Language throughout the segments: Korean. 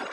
you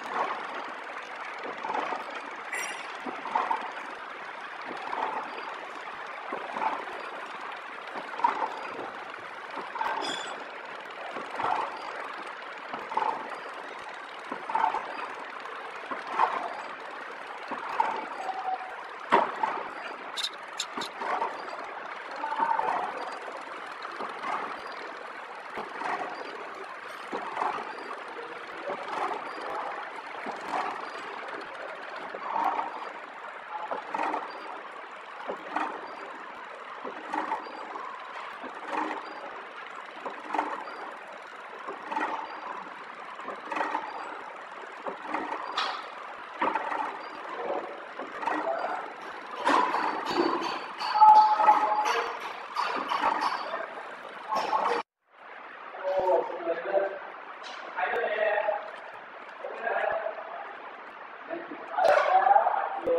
有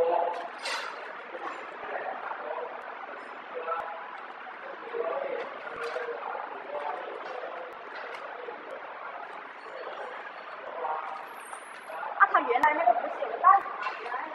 他原来那个不是有个袋子吗原来